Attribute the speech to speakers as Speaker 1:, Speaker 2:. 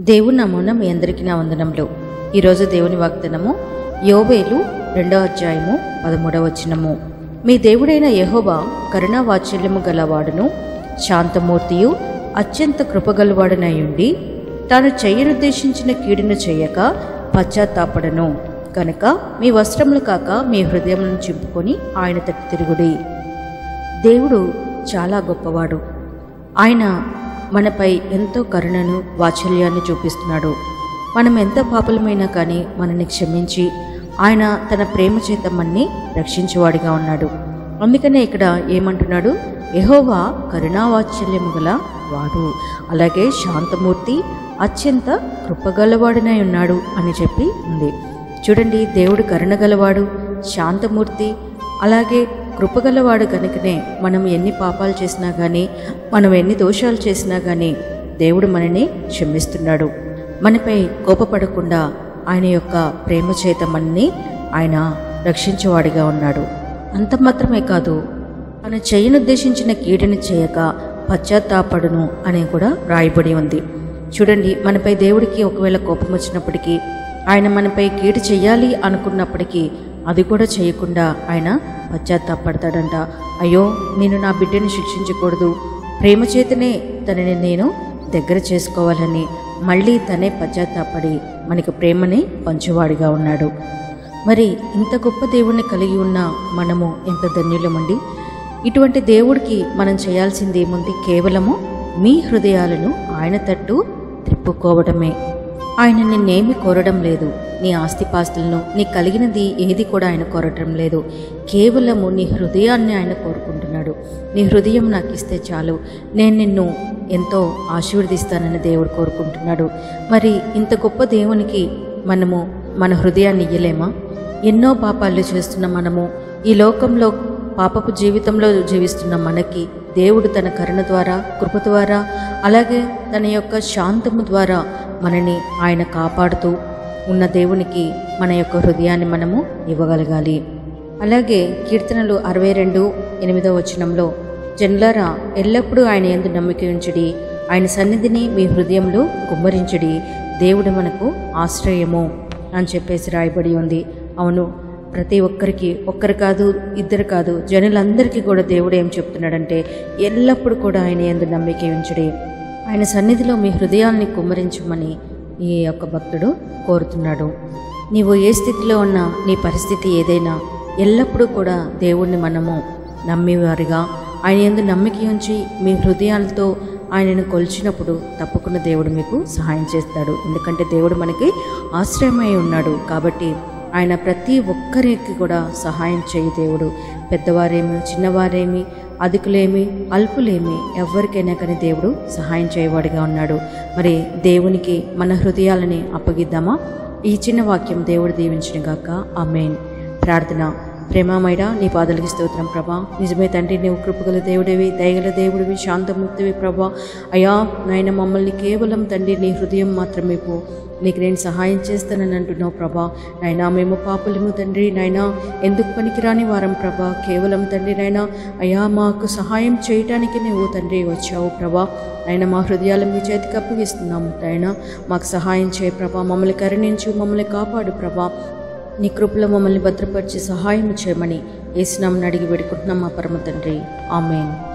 Speaker 1: దేవుని నమూన మీ అందరికీ నా వందనంలో ఈరోజు దేవుని వాగ్దనము యోవేలు రెండవ అధ్యాయము పదమూడవ వచనము. మీ దేవుడైన యహోబా కరుణా వాత్సల్యము గలవాడును శాంతమూర్తియు అత్యంత కృపగలవాడునై ఉండి తాను చేయనుద్దేశించిన కీడును చేయక పశ్చాత్తాపడను. కనుక మీ వస్త్రములు కాక మీ హృదయములను చింపుకొని ఆయన తట్టు తిరుగుడి. దేవుడు చాలా గొప్పవాడు. ఆయన మనపై ఎంతో కరుణను వాత్సల్యాన్ని చూపిస్తున్నాడు. మనం ఎంత పాపలమైనా కానీ మనల్ని క్షమించి ఆయన తన ప్రేమ చేత మన్ని రక్షించేవాడిగా ఉన్నాడు. అందుకనే ఇక్కడ ఏమంటున్నాడు? యహోవా కరుణావాత్సల్యము గల వాడు. అలాగే శాంతమూర్తి అత్యంత కృపగలవాడినై ఉన్నాడు అని చెప్పి ఉంది. చూడండి దేవుడు కరుణ గలవాడు శాంతమూర్తి అలాగే కృపగలవాడు కనుకనే మనం ఎన్ని పాపాలు చేసినా కానీ మనం ఎన్ని దోషాలు చేసినా కానీ దేవుడు మనని క్షమిస్తున్నాడు. మనపై కోపపడకుండా ఆయన యొక్క ప్రేమ చేత మనని ఆయన రక్షించేవాడిగా ఉన్నాడు. అంత మాత్రమే కాదు తను చేయనుద్దేశించిన కీడని చేయక పశ్చాత్తాపడును అని కూడా రాయబడి ఉంది. చూడండి మనపై దేవుడికి ఒకవేళ కోపం వచ్చినప్పటికీ ఆయన మనపై కీడు చేయాలి అనుకున్నప్పటికీ అది కూడా చేయకుండా ఆయన పశ్చాత్తాపడతాడంట. అయ్యో నేను నా బిడ్డని శిక్షించకూడదు. ప్రేమ చేతనే తనని నేను దగ్గర చేసుకోవాలని మళ్ళీ తనే పశ్చాత్తాపడి మనకి ప్రేమని పంచువాడిగా ఉన్నాడు. మరి ఇంత గొప్ప దేవుణ్ణి కలిగి ఉన్న మనము ఎంత ధన్యులమండి? ఇటువంటి దేవుడికి మనం చేయాల్సింది ఏముంది కేవలము మీ హృదయాలను ఆయన తట్టు త్రిప్పుకోవడమే ఆయన నిన్నేమి కోరడం లేదు. నీ ఆస్తిపాస్తులను నీ కలిగినది ఏది కూడా ఆయన కోరటం లేదు. కేవలము నీ హృదయాన్ని ఆయన కోరుకుంటున్నాడు. నీ హృదయం నాకు ఇస్తే చాలు. నేను నిన్ను ఎంతో ఆశీర్వదిస్తానని దేవుడు కోరుకుంటున్నాడు. మరి ఇంత గొప్ప దేవునికి మనము మన హృదయాన్ని ఇయ్యలేమా? ఎన్నో పాపాలు చేస్తున్న మనము ఈ లోకంలో పాపపు జీవితంలో జీవిస్తున్న మనకి దేవుడు తన కరుణ ద్వారా కృప ద్వారా అలాగే తన యొక్క శాంతము ద్వారా మనని ఆయన కాపాడుతూ ఉన్న దేవునికి మన యొక్క హృదయాన్ని మనము ఇవ్వగలగాలి. అలాగే కీర్తనలు అరవై రెండు ఎనిమిదో వచనంలో జన్లారా ఎల్లప్పుడూ ఆయన ఎందు నమ్మిక ఉంచుడి. ఆయన సన్నిధిని మీ హృదయంలో కుమ్మరించుడి. దేవుడు మనకు ఆశ్రయము అని చెప్పేసి రాయబడి ఉంది. అవును ప్రతి ఒక్కరికి ఒక్కరు కాదు ఇద్దరు కాదు జనులందరికీ కూడా దేవుడు ఏం చెప్తున్నాడంటే ఎల్లప్పుడూ కూడా ఆయన ఎందు నమ్మిక ఉంచుడి. ఆయన సన్నిధిలో మీ హృదయాల్ని కుమ్మరించమని ఈ యొక్క భక్తుడు కోరుతున్నాడు. నీవు ఏ స్థితిలో ఉన్నా నీ పరిస్థితి ఏదైనా ఎల్లప్పుడూ కూడా దేవుణ్ణి మనము నమ్మేవారిగా ఆయన ఎందు నమ్మిక ఉంచి మీ హృదయాలతో ఆయనను కొలిచినప్పుడు తప్పకుండా దేవుడు మీకు సహాయం చేస్తాడు. ఎందుకంటే దేవుడు మనకి ఆశ్రయమై ఉన్నాడు కాబట్టి ఆయన ప్రతి ఒక్కరికి కూడా సహాయం చేయి దేవుడు. పెద్దవారేమి చిన్నవారేమి అధికులేమి అల్పులేమి ఎవరికైనా కానీ దేవుడు సహాయం చేయవాడిగా ఉన్నాడు. మరి దేవునికి మన హృదయాలని అప్పగిద్దామా? ఈ చిన్న వాక్యం దేవుడు దీవించిన గాక. మెయిన్ ప్రార్థన. ప్రేమామైడా నీ పాదలకి స్తోత్రం ప్రభా. నిజమే తండ్రి నీవు కృపగల దేవుడివి దయగల దేవుడివి శాంతమూర్తివి ప్రభా. అయా నాయన మమ్మల్ని కేవలం తండ్రి నీ హృదయం మాత్రమే పో. నీకు నేను సహాయం చేస్తానని అంటున్నావు ప్రభా. నాయనా మేము పాపలము తండ్రి నాయనా. ఎందుకు పనికిరాని వారం ప్రభా? కేవలం తండ్రి నాయనా. అయా మాకు సహాయం చేయటానికి నువ్వు తండ్రి వచ్చావు ప్రభా. ఆయన మా హృదయాలు మీ చేతికి అప్పగిస్తున్నాము నాయన. మాకు సహాయం చేయ ప్రభా. మమ్మల్ని కరుణించు మమ్మల్ని కాపాడు ప్రభా. నీ కృపలో మమ్మల్ని భద్రపరిచి సహాయం చేయమని ఏసునామని అడిగి పెడుకుంటున్నాం మా పరమ తండ్రి. ఆమెన్.